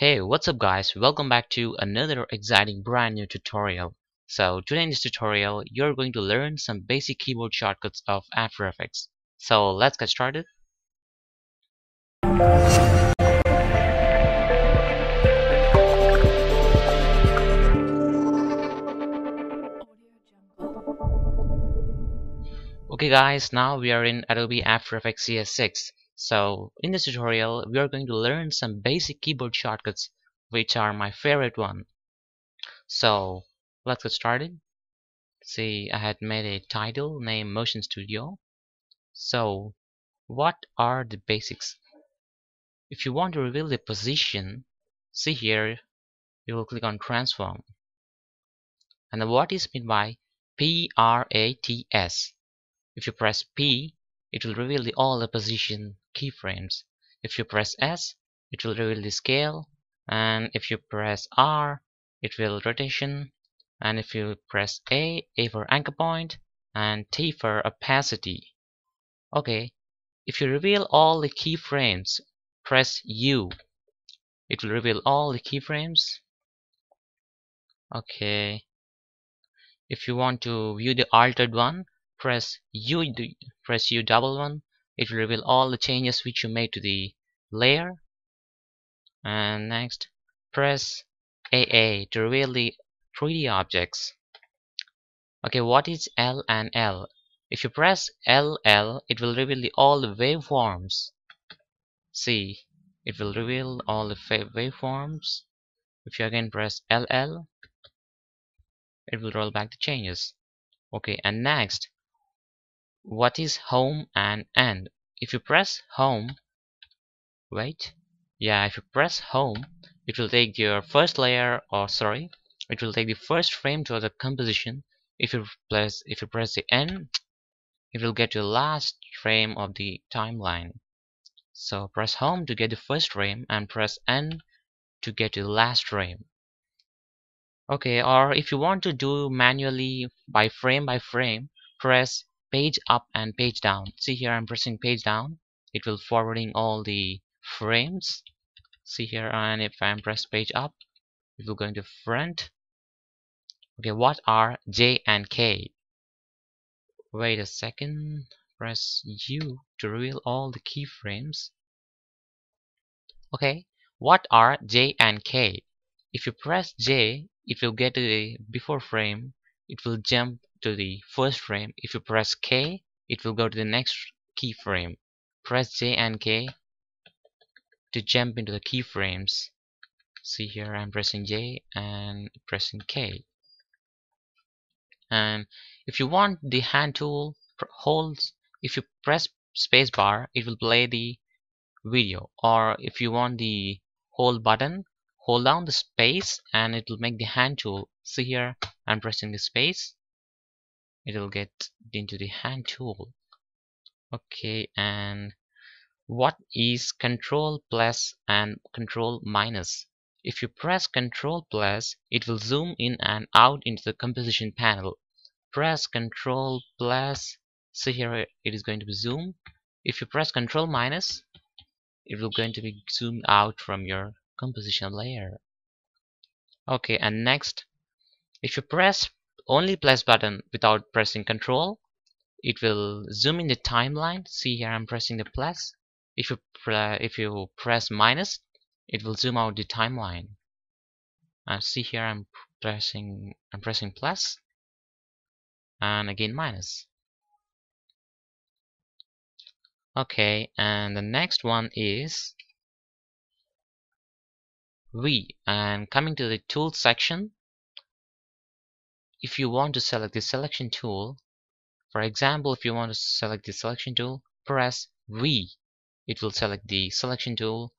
Hey, what's up guys? Welcome back to another exciting brand new tutorial. So today in this tutorial, you're going to learn some basic keyboard shortcuts of After Effects. So let's get started. Okay guys, now we are in Adobe After Effects CS6. So in this tutorial, we are going to learn some basic keyboard shortcuts which are my favorite one. So let's get started. See, I had made a title named Motion Studio. So what are the basics? If you want to reveal the position, see here, you will click on transform. And what is meant by PRATS? If you press P, it will reveal the all the position keyframes. If you press S, it will reveal the scale, and if you press R, it will rotation, and if you press A, A for anchor point, and T for opacity. Okay, if you reveal all the keyframes, press U. It will reveal all the keyframes. Okay. If you want to view the altered one, press U press U double one it will reveal all the changes which you made to the layer. And next press AA to reveal the 3D objects. Okay what is L and L? If you press LL it will reveal the, all the waveforms. See it will reveal all the waveforms. If you again press LL it will roll back the changes. Okay and next what is home and end. If you press home wait yeah if you press home it will take your first layer or sorry it will take the first frame to the composition. If you press if you press the N it will get to the last frame of the timeline. So press home to get the first frame and press N to get the last frame. Okay or if you want to do manually by frame by frame press page up and page down. See here I'm pressing page down. It will forwarding all the frames. See here and if I press page up it will go into front. Okay what are J and K? Wait a second. Press U to reveal all the keyframes okay what are J and K? If you press J it will get to the before frame. It will jump to the first frame. If you press K it will go to the next keyframe. Press J and K to jump into the keyframes. See here I'm pressing J and pressing K. And if you want the hand tool holds if you press spacebar it will play the video. Or if you want the hold button hold down the space and it will make the hand tool. See here I'm pressing the space it will get into the hand tool. Okay and what is control plus and control minus? If you press control plus it will zoom in and out into the composition panel. Press control plus see here it is going to be zoom. If you press control minus it will going to be zoomed out from your composition layer. Okay and next if you press only plus button without pressing control. It will zoom in the timeline. See here I'm pressing the plus. If you if you press minus it will zoom out the timeline. And see here I'm pressing I'm pressing plus. And again minus. Okay and the next one is V. And coming to the tool section if you want to select the selection tool for example if you want to select the selection tool press V. It will select the selection tool.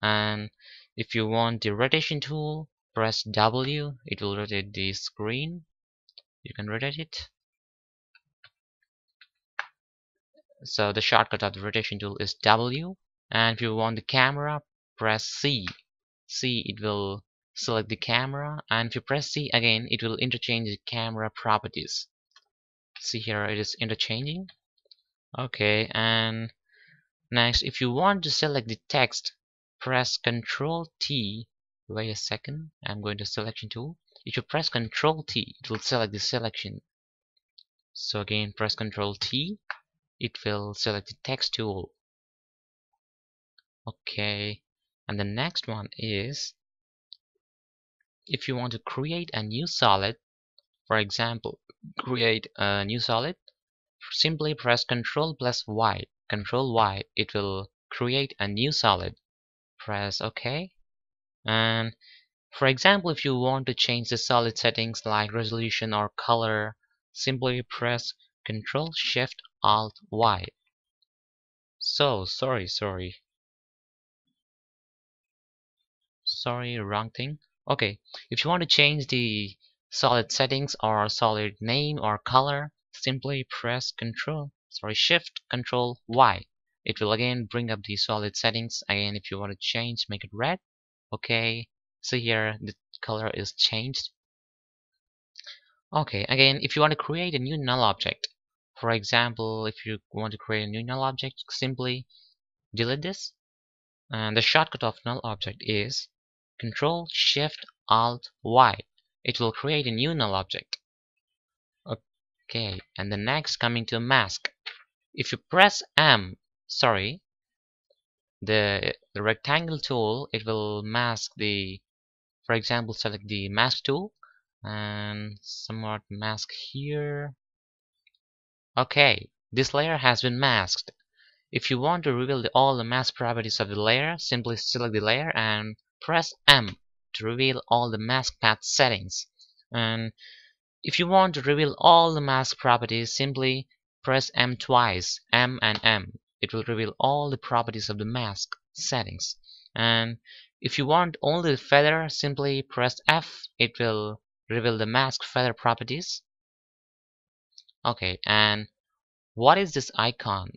And if you want the rotation tool press W. It will rotate the screen. You can rotate it. So the shortcut of the rotation tool is W. And if you want the camera press C. C it will select the camera and if you press C again it will interchange the camera properties. See here it is interchanging. Okay and next if you want to select the text press ctrl T. Wait a second I'm going to selection tool. If you press ctrl T it will select the selection. So again press ctrl T it will select the text tool. Okay and the next one is if you want to create a new solid for example create a new solid simply press ctrl plus Y. Control Y it will create a new solid. Press OK. And for example if you want to change the solid settings like resolution or color simply press Control Shift Alt Y. So sorry sorry. Sorry wrong thing okay if you want to change the solid settings or solid name or color simply press control sorry shift control Y. It will again bring up the solid settings. Again if you want to change make it red. Okay so here the color is changed. Okay again if you want to create a new null object for example if you want to create a new null object simply delete this. And the shortcut of null object is control shift alt y. It will create a new null object. Okay and the next coming to a mask. If you press M sorry the, the rectangle tool it will mask the for example select the mask tool and somewhat mask here. Okay this layer has been masked. If you want to reveal the, all the mask properties of the layer simply select the layer and press M to reveal all the mask path settings. And if you want to reveal all the mask properties simply press M twice M and M. It will reveal all the properties of the mask settings. And if you want only the feather simply press F. It will reveal the mask feather properties. Okay and what is this icon?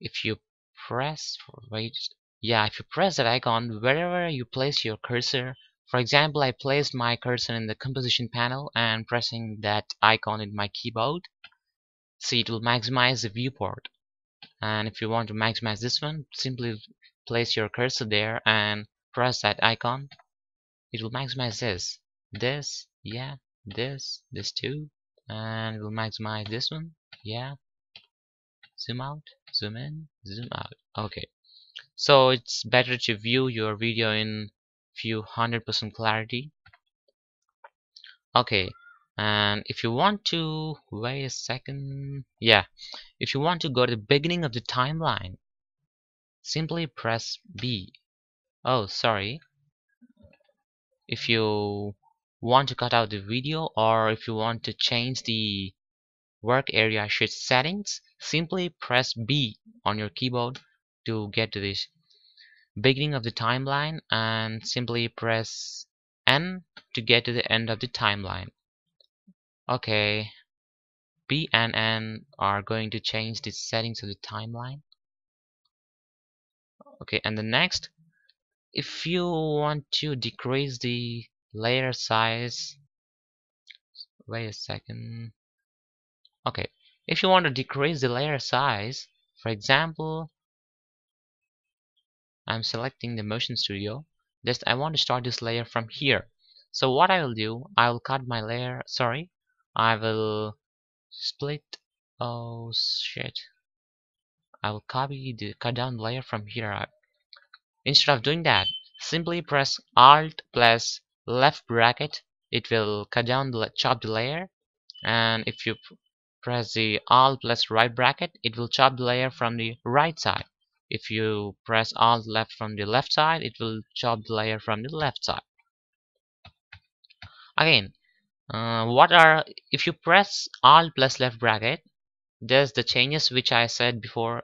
If you press wait yeah if you press that icon wherever you place your cursor for example I placed my cursor in the composition panel and pressing that icon in my keyboard see it will maximize the viewport. And if you want to maximize this one simply place your cursor there and press that icon. It will maximize this this yeah this this too and we'll maximize this one yeah. Zoom out zoom in zoom out. Okay so it's better to view your video in few hundred percent clarity. Okay and if you want to wait a second yeah if you want to go to the beginning of the timeline simply press B. Oh sorry. If you want to cut out the video or if you want to change the work area sheet settings simply press B on your keyboard to get to this beginning of the timeline and simply press N to get to the end of the timeline. Okay. B and N are going to change the settings of the timeline. Okay and the next if you want to decrease the layer size wait a second. Okay if you want to decrease the layer size for example I'm selecting the motion studio. Just I want to start this layer from here. So what I will do I will cut my layer sorry. I will split oh shit. I will copy the cut down layer from here. Instead of doing that simply press alt plus left bracket. It will cut down the chop the layer. And if you press the alt plus right bracket it will chop the layer from the right side if you press alt left from the left side it will chop the layer from the left side. Again uh, what are if you press alt plus left bracket there's the changes which I said before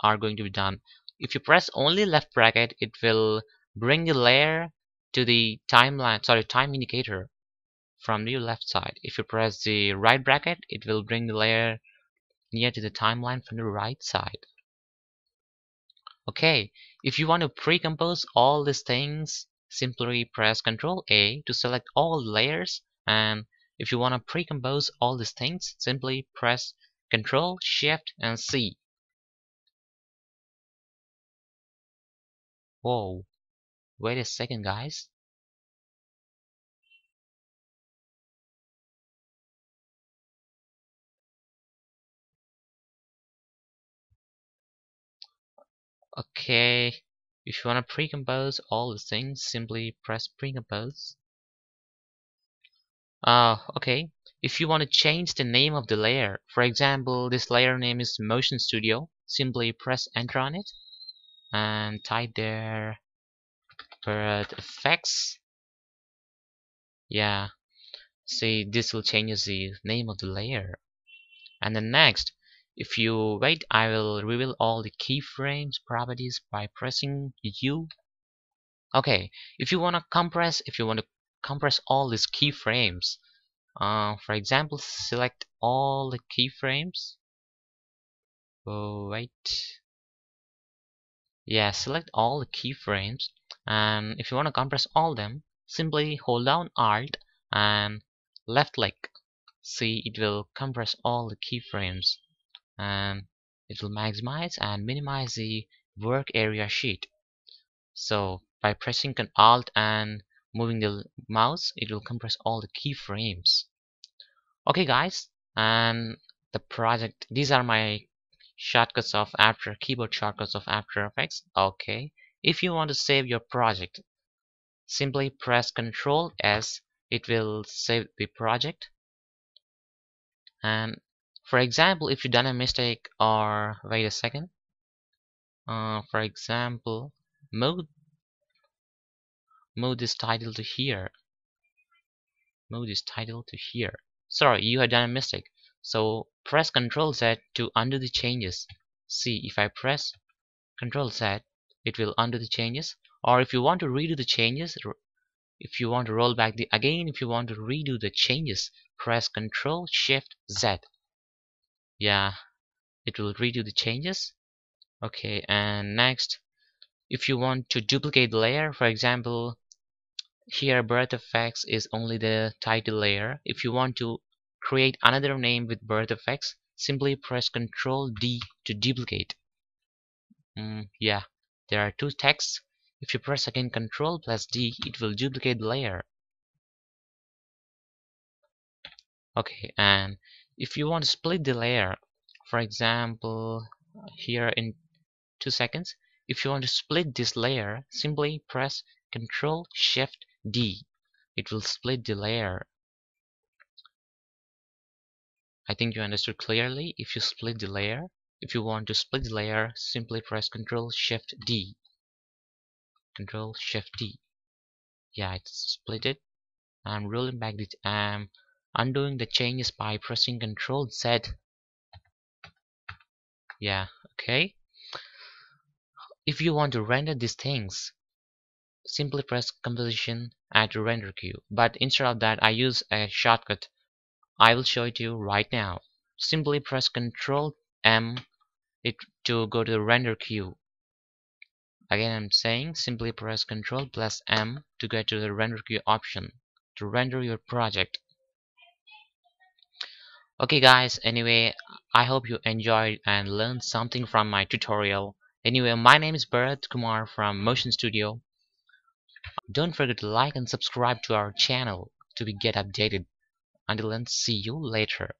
are going to be done. If you press only left bracket it will bring the layer to the timeline sorry time indicator from the left side. If you press the right bracket it will bring the layer near to the timeline from the right side okay if you want to pre-compose all these things simply press ctrl A to select all layers and if you want to pre-compose all these things simply press Control Shift and C. Whoa wait a second guys okay if you want to pre-compose all the things simply press pre-compose. Uh, okay. If you want to change the name of the layer for example this layer name is motion studio simply press enter on it and type there bird effects. Yeah see this will change the name of the layer. And then next if you wait I will reveal all the keyframes properties by pressing U. Okay if you want to compress if you want to compress all these keyframes uh, for example select all the keyframes. Oh wait. Yeah select all the keyframes and if you want to compress all them simply hold down alt and left click. See it will compress all the keyframes and it will maximize and minimize the work area sheet. So by pressing alt and moving the mouse it will compress all the keyframes. Okay guys and the project these are my shortcuts of after keyboard shortcuts of after effects. Okay if you want to save your project simply press ctrl s it will save the project. And for example if you've done a mistake or wait a second. Uh, for example move move this title to here. Move this title to here. Sorry you had done a mistake. So press Ctrl Z to undo the changes. See if I press Ctrl Z it will undo the changes. Or if you want to redo the changes if you want to roll back the again if you want to redo the changes press Ctrl Shift Z yeah it will redo the changes. Okay and next if you want to duplicate the layer for example here birth effects is only the title layer. If you want to create another name with birth effects simply press ctrl D to duplicate. Mm, yeah there are two texts. If you press again ctrl plus D it will duplicate the layer. Okay and if you want to split the layer for example here in two seconds if you want to split this layer simply press ctrl shift D. It will split the layer. I think you understood clearly. If you split the layer if you want to split the layer simply press ctrl shift D. Control shift D. Yeah it's split it I'm rolling back the I'm undoing the changes by pressing control Z yeah okay if you want to render these things simply press composition add to render queue but instead of that I use a shortcut I will show it to you right now. Simply press Ctrl M it to go to the render queue. Again I'm saying simply press Ctrl plus M to get to the render queue option to render your project. Okay guys, anyway, I hope you enjoyed and learned something from my tutorial. Anyway, my name is Bharat Kumar from Motion Studio. Don't forget to like and subscribe to our channel to be get updated. Until then, see you later.